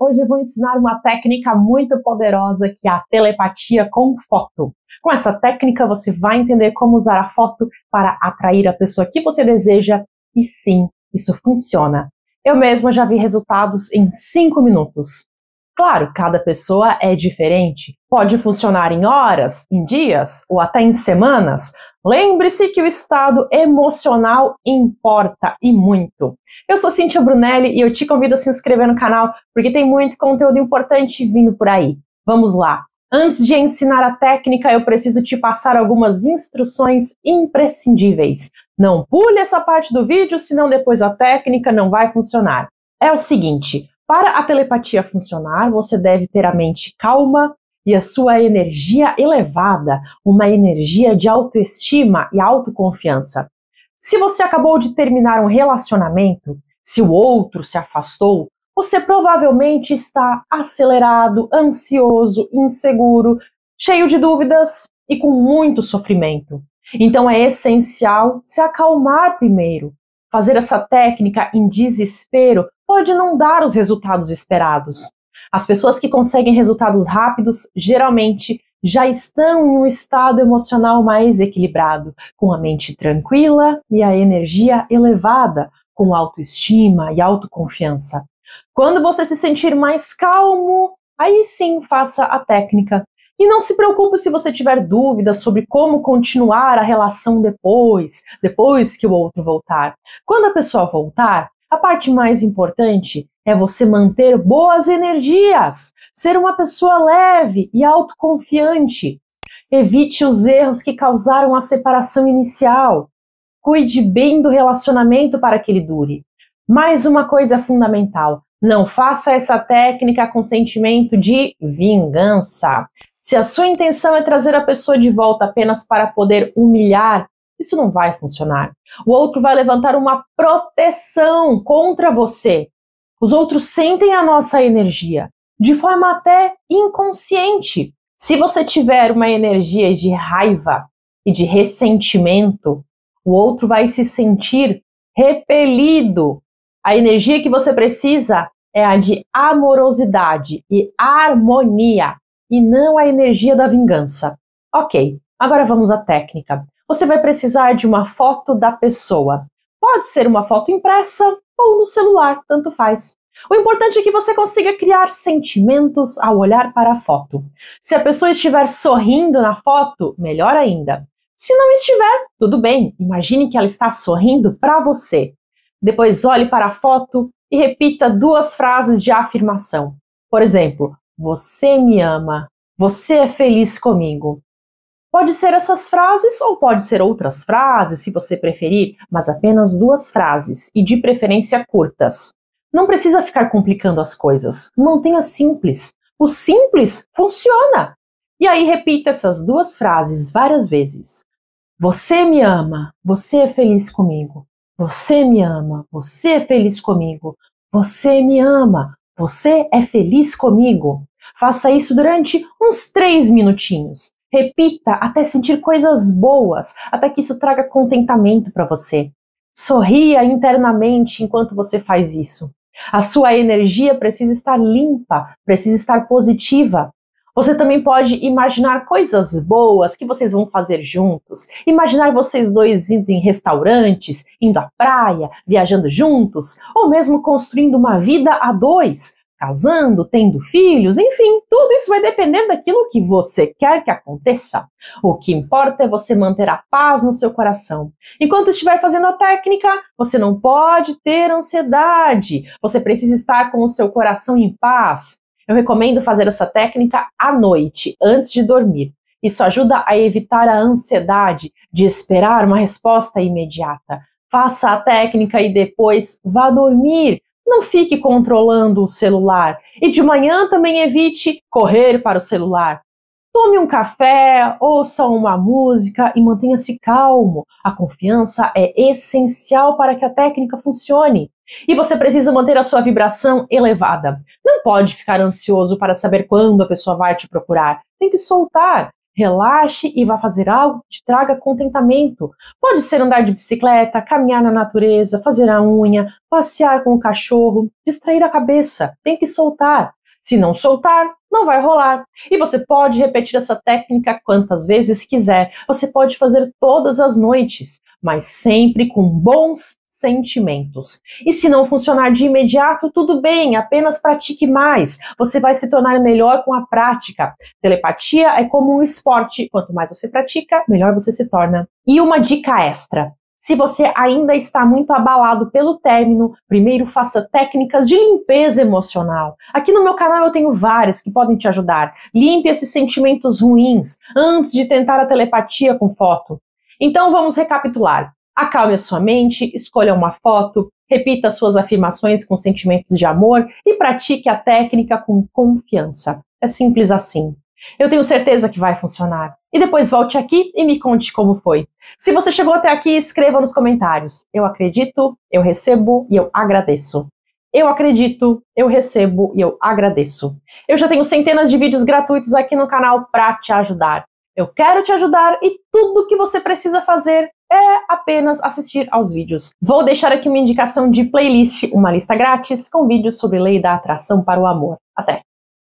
Hoje eu vou ensinar uma técnica muito poderosa que é a telepatia com foto. Com essa técnica você vai entender como usar a foto para atrair a pessoa que você deseja e sim, isso funciona. Eu mesma já vi resultados em 5 minutos. Claro, cada pessoa é diferente. Pode funcionar em horas, em dias ou até em semanas. Lembre-se que o estado emocional importa e muito. Eu sou Cintia Brunelli e eu te convido a se inscrever no canal porque tem muito conteúdo importante vindo por aí. Vamos lá! Antes de ensinar a técnica, eu preciso te passar algumas instruções imprescindíveis. Não pule essa parte do vídeo, senão depois a técnica não vai funcionar. É o seguinte: para a telepatia funcionar, você deve ter a mente calma e a sua energia elevada, uma energia de autoestima e autoconfiança. Se você acabou de terminar um relacionamento, se o outro se afastou, você provavelmente está acelerado, ansioso, inseguro, cheio de dúvidas e com muito sofrimento. Então é essencial se acalmar primeiro. Fazer essa técnica em desespero pode não dar os resultados esperados. As pessoas que conseguem resultados rápidos geralmente já estão em um estado emocional mais equilibrado, com a mente tranquila e a energia elevada, com autoestima e autoconfiança. Quando você se sentir mais calmo, aí sim faça a técnica. E não se preocupe se você tiver dúvidas sobre como continuar a relação depois, depois que o outro voltar. Quando a pessoa voltar, a parte mais importante é você manter boas energias, ser uma pessoa leve e autoconfiante. Evite os erros que causaram a separação inicial. Cuide bem do relacionamento para que ele dure. Mais uma coisa fundamental: não faça essa técnica com sentimento de vingança. Se a sua intenção é trazer a pessoa de volta apenas para poder humilhar isso não vai funcionar. O outro vai levantar uma proteção contra você. Os outros sentem a nossa energia de forma até inconsciente. Se você tiver uma energia de raiva e de ressentimento, o outro vai se sentir repelido. A energia que você precisa é a de amorosidade e harmonia, e não a energia da vingança. Ok, agora vamos à técnica você vai precisar de uma foto da pessoa. Pode ser uma foto impressa ou no celular, tanto faz. O importante é que você consiga criar sentimentos ao olhar para a foto. Se a pessoa estiver sorrindo na foto, melhor ainda. Se não estiver, tudo bem, imagine que ela está sorrindo para você. Depois olhe para a foto e repita duas frases de afirmação. Por exemplo, você me ama, você é feliz comigo, Pode ser essas frases ou pode ser outras frases, se você preferir, mas apenas duas frases e de preferência curtas. Não precisa ficar complicando as coisas. Mantenha simples. O simples funciona. E aí repita essas duas frases várias vezes. Você me ama, você é feliz comigo. Você me ama, você é feliz comigo. Você me ama, você é feliz comigo. Faça isso durante uns três minutinhos. Repita até sentir coisas boas, até que isso traga contentamento para você. Sorria internamente enquanto você faz isso. A sua energia precisa estar limpa, precisa estar positiva. Você também pode imaginar coisas boas que vocês vão fazer juntos. Imaginar vocês dois indo em restaurantes, indo à praia, viajando juntos, ou mesmo construindo uma vida a dois, casando, tendo filhos, enfim, tudo isso vai depender daquilo que você quer que aconteça. O que importa é você manter a paz no seu coração. Enquanto estiver fazendo a técnica, você não pode ter ansiedade. Você precisa estar com o seu coração em paz. Eu recomendo fazer essa técnica à noite, antes de dormir. Isso ajuda a evitar a ansiedade de esperar uma resposta imediata. Faça a técnica e depois vá dormir não fique controlando o celular. E de manhã também evite correr para o celular. Tome um café, ouça uma música e mantenha-se calmo. A confiança é essencial para que a técnica funcione. E você precisa manter a sua vibração elevada. Não pode ficar ansioso para saber quando a pessoa vai te procurar. Tem que soltar. Relaxe e vá fazer algo que te traga contentamento. Pode ser andar de bicicleta, caminhar na natureza, fazer a unha, passear com o cachorro, distrair a cabeça. Tem que soltar. Se não soltar, não vai rolar. E você pode repetir essa técnica quantas vezes quiser. Você pode fazer todas as noites, mas sempre com bons sentimentos. E se não funcionar de imediato, tudo bem, apenas pratique mais. Você vai se tornar melhor com a prática. Telepatia é como um esporte. Quanto mais você pratica, melhor você se torna. E uma dica extra: se você ainda está muito abalado pelo término, primeiro faça técnicas de limpeza emocional. Aqui no meu canal eu tenho várias que podem te ajudar. Limpe esses sentimentos ruins antes de tentar a telepatia com foto. Então vamos recapitular. Acalme a sua mente, escolha uma foto, repita suas afirmações com sentimentos de amor e pratique a técnica com confiança. É simples assim. Eu tenho certeza que vai funcionar. E depois volte aqui e me conte como foi. Se você chegou até aqui, escreva nos comentários. Eu acredito, eu recebo e eu agradeço. Eu acredito, eu recebo e eu agradeço. Eu já tenho centenas de vídeos gratuitos aqui no canal para te ajudar. Eu quero te ajudar e tudo que você precisa fazer é apenas assistir aos vídeos. Vou deixar aqui uma indicação de playlist, uma lista grátis com vídeos sobre lei da atração para o amor. Até!